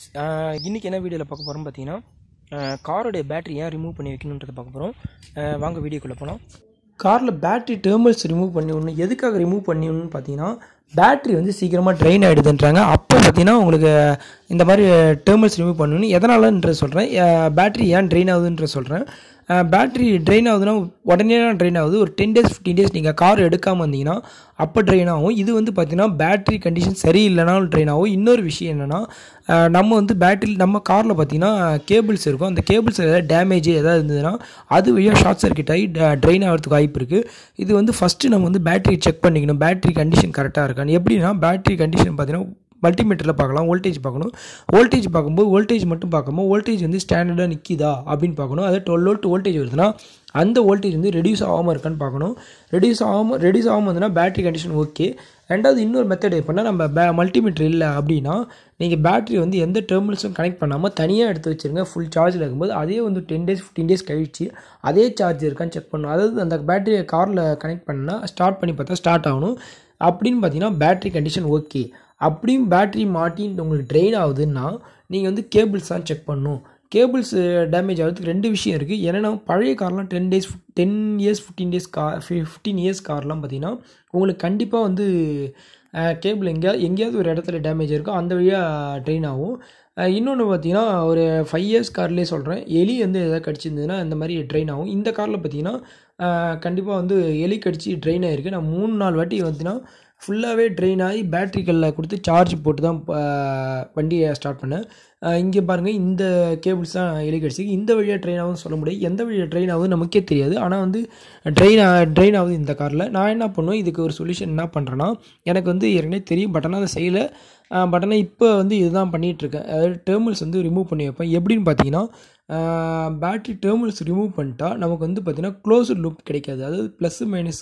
Friends இன்றைக்கி என்ன வீடியோவில் பார்க்க போகிறோம் பார்த்தீங்கன்னா காரோடைய பேட்டரி ஏன் ரிமூவ் பண்ணி வைக்கணுன்றதை பார்க்க போகிறோம் வாங்க வீடியோக்குள்ளே போனோம் காரில் பேட்டரி டேர்மல்ஸ் ரிமூவ் பண்ணி ஒன்று எதுக்காக ரிமூவ் பண்ணிடணும்னு பார்த்தீங்கன்னா பேட்டரி வந்து சீக்கிரமாக ட்ரெயின் ஆகிடுதுன்றாங்க அப்போ பார்த்தீங்கன்னா உங்களுக்கு இந்த மாதிரி டெர்மல்ஸ் ரிமூவ் பண்ணணும் எதனாலன்ற சொல்கிறேன் பேட்டரி ஏன் ட்ரெயின் ஆகுதுன்ற சொல்கிறேன் பேட்ரி ட்ரெயின் ஆகுதுன்னா உடனே தான் ட்ரெயின் ஆகுது. ஒரு டென் டேஸ் ஃபிஃப்டீன் டேஸ் நீங்கள் கார் எடுக்காமல் வந்தீங்கன்னா அப்போ ட்ரெயின் ஆகும். இது வந்து பார்த்தீங்கன்னா பேட்ரி கண்டிஷன் சரியில்லைனாலும் ட்ரெயின் ஆகும். இன்னொரு விஷயம் என்னென்னா நம்ம வந்து பேட்ரி நம்ம காரில் பார்த்தீங்கன்னா கேபிள்ஸ் இருக்கும். அந்த கேபிள்ஸ் ஏதாவது டேமேஜ் ஏதாவது இருந்ததுன்னா அது வழியாக ஷார்ட் சர்க்கியூட் ஆகி ட்ரெயின் ஆகிறதுக்கு வாய்ப்பு இருக்குது இது வந்து ஃபஸ்ட்டு நம்ம வந்து பேட்டரி செக் பண்ணிக்கணும். பேட்டரி கண்டிஷன் கரெக்டாக இருக்கான்னு. எப்படின்னா பேட்ரி கண்டிஷன் பார்த்தீங்கன்னா மல்டிமீட்டரில் பார்க்கலாம் வோல்டேஜ் பார்க்கணும். வோல்டேஜ் பார்க்கும்போது வோல்டேஜ் மட்டும் பார்க்காம வோல்டேஜ் வந்து ஸ்டாண்டர்டாக நிற்கிதா அப்படின்னு பார்க்கணும். அதாவது டுவெல் வோல்ட் வோல்டேஜ் வருதுன்னா அந்த வோல்டேஜ் வந்து ரெடியூஸ் ஆகாமல் இருக்கான்னு பார்க்கணும். ரெடியூஸ் ஆகாமல் ரெடியூஸ் ஆகாமல் வந்துன்னா பேட்டரி கண்டிஷன் ஓகே ரெண்டாவது இன்னொரு மெத்தட் எப்படின்னா நம்ம பே மல்டிமீட்டர் இல்லை அப்படின்னா நீங்கள் பேட்டரி வந்து எந்த டெர்மினல்ஸும் கனெக்ட் பண்ணாமல் தனியாக எடுத்து வச்சுருங்க. ஃபுல் சார்ஜில் இருக்கும்போது அதே வந்து டென் டேஸ் ஃபிஃப்டீன் டேஸ் கழிச்சு அதே சார்ஜ் இருக்கான்னு செக் பண்ணணும். அதாவது அந்த பேட்டரியை காரில் கனெக்ட் பண்ணால் ஸ்டார்ட் பண்ணி பார்த்தா ஸ்டார்ட் ஆகணும். அப்படின்னு பார்த்தீங்கன்னா பேட்டரி கண்டிஷன் ஓகே அப்படியும் பேட்ரி மாட்டி உங்களுக்கு ட்ரெயின் ஆகுதுன்னா நீங்கள் வந்து கேபிள்ஸ் தான் செக் பண்ணணும். கேபிள்ஸ் டேமேஜ் ஆகிறதுக்கு ரெண்டு விஷயம் இருக்குது ஏன்னா பழைய கார்லாம் ten days ten years fifteen days car fifteen years கார்லாம் பார்த்தீங்கன்னா உங்களுக்கு கண்டிப்பாக வந்து கேபிள் எங்கேயாவது எங்கேயாவது ஒரு இடத்துல டேமேஜ் இருக்கும் அந்த வழியாக ட்ரெயின் ஆகும். இன்னொன்று பார்த்தீங்கன்னா ஒரு ஃபைவ் இயர்ஸ் கார்லேயே சொல்கிறேன் எலி வந்து எதாவது கடிச்சிருந்ததுன்னா இந்த மாதிரி ட்ரெயின் ஆகும். இந்த காரில் பார்த்தீங்கன்னா கண்டிப்பாக வந்து எலி கடிச்சு ட்ரெயின் ஆகிருக்கு நான் மூணு நாலு வாட்டி பார்த்தீங்கன்னா ஃபுல்லாகவே ட்ரெயின் ஆகி பேட்ரிகளில் கொடுத்து சார்ஜ் போட்டு தான் வண்டியை ஸ்டார்ட் பண்ணேன். இங்கே பாருங்கள் இந்த கேபிள்ஸ் தான் எலி இந்த வழியாக ட்ரெயின் ஆகுதுன்னு சொல்ல முடியாது. எந்த வழியாக ட்ரெயின் ஆகுது நமக்கே தெரியாது. ஆனால் வந்து ட்ரெயின் ட்ரெயின் ஆகுது இந்த காரில் நான் என்ன பண்ணுவேன் இதுக்கு ஒரு சொல்யூஷன் என்ன பண்ணுறேன்னா எனக்கு வந்து ஏற்கனவே தெரியும் பட் ஆனால் அதை செய்யலை. பட் ஆனால் இப்போ வந்து இதுதான் பண்ணிகிட்ருக்கேன் அதாவது டேர்மில்ஸ் வந்து ரிமூவ் பண்ணி வைப்பேன். எப்படின்னு பார்த்தீங்கன்னா பேட்ரி டேர்மல்ஸ் ரிமூவ் பண்ணிட்டா நமக்கு வந்து பார்த்திங்கன்னா க்ளோஸ்டு லூப் கிடைக்காது. அதாவது ப்ளஸ் மைனஸ்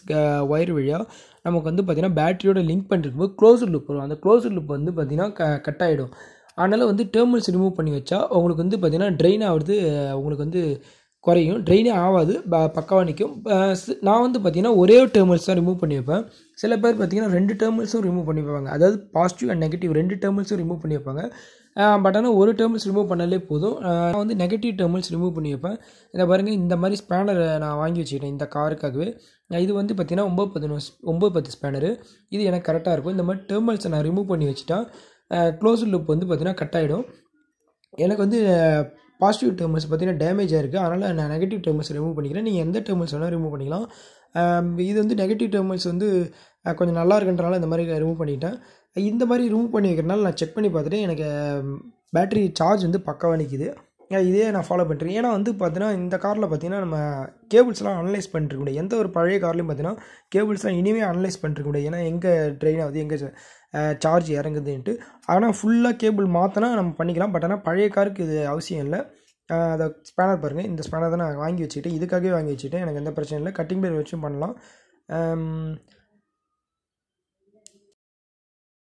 ஒயர் வழியாக நமக்கு வந்து பார்த்திங்கன்னா பேட்டரியோட லிங்க் பண்ணிருக்கும்போது க்ளோஸ்டு லூப் வரும். அந்த க்ளோஸ்டு லூப் வந்து பார்த்திங்கன்னா க கட் ஆகிடும் அதனால் வந்து டேர்மில்ஸ் ரிமூவ் பண்ணி வச்சா உங்களுக்கு வந்து பார்த்திங்கன்னா ட்ரெயின் ஆகிறது உங்களுக்கு வந்து குறையும். ட்ரெயினே ஆகாது பக்காவாக நிற்கும் நான் வந்து பார்த்திங்கன்னா ஒரே ஒரு தான் ரிமூவ் பண்ணி வைப்பேன். சில பேர் பார்த்திங்கன்னா ரெண்டு டேர்மல்ஸும் ரிமூவ் பண்ணி வைப்பாங்க. அதாவது பாசிட்டிவ் அண்ட் நெகட்டிவ் ரெண்டு டேர்மில்ஸும் ரிமூவ் பண்ணி வைப்பாங்க. பட் ஆனால் ஒரு டேர்மில்ஸ் ரிமூவ் பண்ணாலே போதும். நான் வந்து நெகட்டிவ் டேர்மில்ஸ் ரிமூவ் பண்ணி வைப்பேன். இதை பாருங்கள் இந்த மாதிரி ஸ்பேனரை நான் வாங்கி வச்சுக்கிட்டேன் இந்த காருக்காகவே. இது வந்து பார்த்திங்கன்னா ஒம்பது பத்து ஒம்பது பத்து ஸ்பேனரு இது எனக்கு கரெக்டாக இருக்கும். இந்த மாதிரி டேர்மில்ஸை நான் ரிமூவ் பண்ணி வச்சுட்டா க்ளோஸ் லுப் வந்து பார்த்திங்கன்னா கட் ஆகிடும் எனக்கு வந்து பாசிட்டிவ் டேர்மில்ஸ் பார்த்திங்கன்னா டேமேஜ் இருக்குது அதனால் நான் நெகட்டிவ் டேர்மில்ஸ் ரிமூவ் பண்ணிக்கிறேன். நீங்கள் எந்த டேர்மில்ஸ் வேணால் ரிமூவ் பண்ணிக்கலாம். இது வந்து நெகட்டிவ் டேர்மில்ஸ் வந்து கொஞ்சம் நல்லா இருக்குன்றனால இந்த மாதிரி ரிமூவ் பண்ணிட்டேன். இந்த மாதிரி ரிமூவ் பண்ணி வைக்கிறனால நான் செக் பண்ணி பார்த்துட்டு எனக்கு பேட்ரி சார்ஜ் வந்து பக்காவாக நிற்கிது இதே நான் ஃபாலோ பண்ணுறேன் ஏன்னா வந்து பார்த்தீங்கன்னா இந்த காரில் பார்த்தீங்கன்னா நம்ம கேபிள்ஸ்லாம் அனலைஸ் பண்ணிருக்க முடியாது. எந்த ஒரு பழைய கார்லையும் பார்த்தீங்கன்னா கேபிள்ஸ்லாம் இனிமேல் அனலைஸ் பண்ணிருக்க முடியாது. ஏன்னா எங்கே ட்ரெயின் ஆகுது எங்கே சார்ஜ் இறங்குதுன்ட்டு. ஆனால் ஃபுல்லாக கேபிள் மாற்றினா நம்ம பண்ணிக்கலாம். பட் ஆனால் பழைய காருக்கு இது அவசியம் இல்லை. அதை ஸ்பேனர் பாருங்கள் இந்த ஸ்பேனர் தான் நான் வாங்கி வச்சுக்கிட்டேன். இதுக்காகவே வாங்கி வச்சுக்கிட்டேன். எனக்கு எந்த பிரச்சனையும் இல்லை. கட்டிங் பேர் வச்சும் பண்ணலாம்.